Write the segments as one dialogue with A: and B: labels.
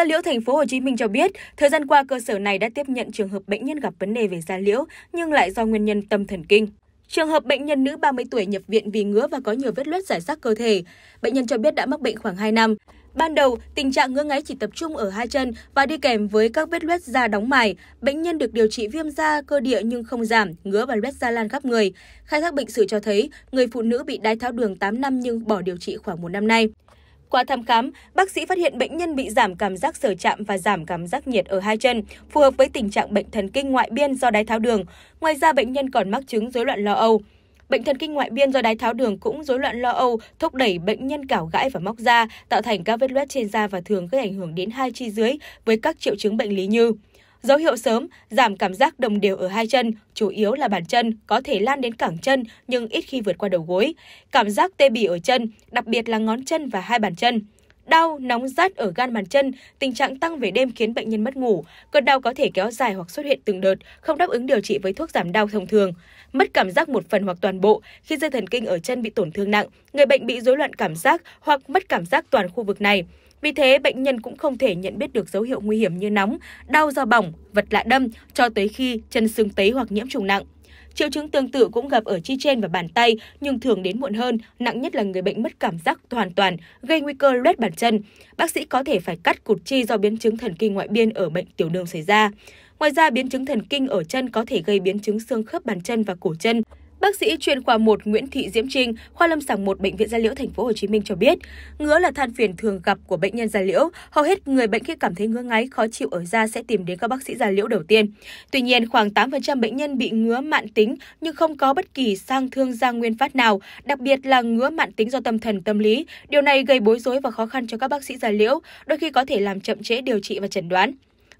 A: da liễu thành phố Hồ Chí Minh cho biết, thời gian qua cơ sở này đã tiếp nhận trường hợp bệnh nhân gặp vấn đề về da liễu nhưng lại do nguyên nhân tâm thần kinh. Trường hợp bệnh nhân nữ 30 tuổi nhập viện vì ngứa và có nhiều vết loét giải rác cơ thể. Bệnh nhân cho biết đã mắc bệnh khoảng 2 năm. Ban đầu, tình trạng ngứa ngáy chỉ tập trung ở hai chân và đi kèm với các vết loét da đóng mài. Bệnh nhân được điều trị viêm da cơ địa nhưng không giảm, ngứa và loét da lan khắp người. Khai thác bệnh sử cho thấy, người phụ nữ bị đái tháo đường 8 năm nhưng bỏ điều trị khoảng một năm nay. Qua thăm khám, bác sĩ phát hiện bệnh nhân bị giảm cảm giác sở chạm và giảm cảm giác nhiệt ở hai chân, phù hợp với tình trạng bệnh thần kinh ngoại biên do đái tháo đường. Ngoài ra, bệnh nhân còn mắc chứng rối loạn lo âu. Bệnh thần kinh ngoại biên do đái tháo đường cũng rối loạn lo âu, thúc đẩy bệnh nhân cào gãi và móc da, tạo thành các vết loét trên da và thường gây ảnh hưởng đến hai chi dưới với các triệu chứng bệnh lý như Dấu hiệu sớm, giảm cảm giác đồng đều ở hai chân, chủ yếu là bàn chân, có thể lan đến cẳng chân nhưng ít khi vượt qua đầu gối. Cảm giác tê bì ở chân, đặc biệt là ngón chân và hai bàn chân. Đau, nóng rát ở gan bàn chân, tình trạng tăng về đêm khiến bệnh nhân mất ngủ. Cơn đau có thể kéo dài hoặc xuất hiện từng đợt, không đáp ứng điều trị với thuốc giảm đau thông thường. Mất cảm giác một phần hoặc toàn bộ khi dây thần kinh ở chân bị tổn thương nặng, người bệnh bị rối loạn cảm giác hoặc mất cảm giác toàn khu vực này. Vì thế, bệnh nhân cũng không thể nhận biết được dấu hiệu nguy hiểm như nóng, đau do bỏng, vật lạ đâm cho tới khi chân sưng tấy hoặc nhiễm trùng nặng. Triệu chứng tương tự cũng gặp ở chi trên và bàn tay, nhưng thường đến muộn hơn, nặng nhất là người bệnh mất cảm giác hoàn toàn, gây nguy cơ loét bàn chân. Bác sĩ có thể phải cắt cụt chi do biến chứng thần kinh ngoại biên ở bệnh tiểu đường xảy ra. Ngoài ra, biến chứng thần kinh ở chân có thể gây biến chứng xương khớp bàn chân và cổ chân. Bác sĩ chuyên khoa 1 Nguyễn Thị Diễm Trinh, khoa lâm sàng 1 bệnh viện Gia Liễu thành phố Hồ Chí Minh cho biết, ngứa là than phiền thường gặp của bệnh nhân da liễu. Hầu hết người bệnh khi cảm thấy ngứa ngáy khó chịu ở da sẽ tìm đến các bác sĩ da liễu đầu tiên. Tuy nhiên, khoảng 8% bệnh nhân bị ngứa mạn tính nhưng không có bất kỳ sang thương da nguyên phát nào, đặc biệt là ngứa mạn tính do tâm thần tâm lý. Điều này gây bối rối và khó khăn cho các bác sĩ da liễu, đôi khi có thể làm chậm trễ điều trị và chẩn đoán.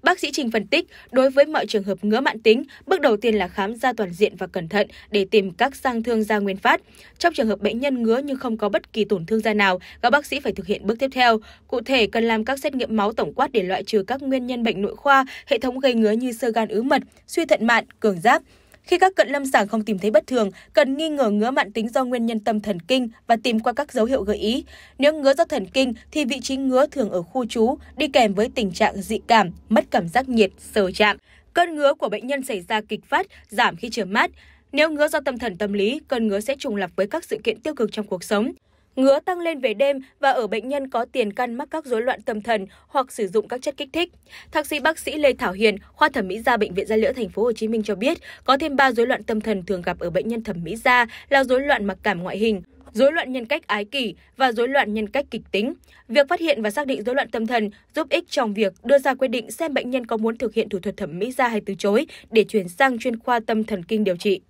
A: Bác sĩ Trình phân tích, đối với mọi trường hợp ngứa mãn tính, bước đầu tiên là khám da toàn diện và cẩn thận để tìm các sang thương da nguyên phát. Trong trường hợp bệnh nhân ngứa nhưng không có bất kỳ tổn thương da nào, các bác sĩ phải thực hiện bước tiếp theo. Cụ thể cần làm các xét nghiệm máu tổng quát để loại trừ các nguyên nhân bệnh nội khoa, hệ thống gây ngứa như sơ gan ứ mật, suy thận mạn, cường giáp, khi các cận lâm sàng không tìm thấy bất thường, cần nghi ngờ ngứa mạn tính do nguyên nhân tâm thần kinh và tìm qua các dấu hiệu gợi ý. Nếu ngứa do thần kinh thì vị trí ngứa thường ở khu trú, đi kèm với tình trạng dị cảm, mất cảm giác nhiệt, sờ chạm. Cơn ngứa của bệnh nhân xảy ra kịch phát, giảm khi trời mát. Nếu ngứa do tâm thần tâm lý, cơn ngứa sẽ trùng lập với các sự kiện tiêu cực trong cuộc sống. Ngứa tăng lên về đêm và ở bệnh nhân có tiền căn mắc các rối loạn tâm thần hoặc sử dụng các chất kích thích. Thạc sĩ bác sĩ Lê Thảo Hiền, khoa thẩm mỹ da bệnh viện Gia Liễu thành phố Hồ Chí Minh cho biết, có thêm 3 rối loạn tâm thần thường gặp ở bệnh nhân thẩm mỹ da là rối loạn mặc cảm ngoại hình, rối loạn nhân cách ái kỷ và rối loạn nhân cách kịch tính. Việc phát hiện và xác định rối loạn tâm thần giúp ích trong việc đưa ra quyết định xem bệnh nhân có muốn thực hiện thủ thuật thẩm mỹ da hay từ chối để chuyển sang chuyên khoa tâm thần kinh điều trị.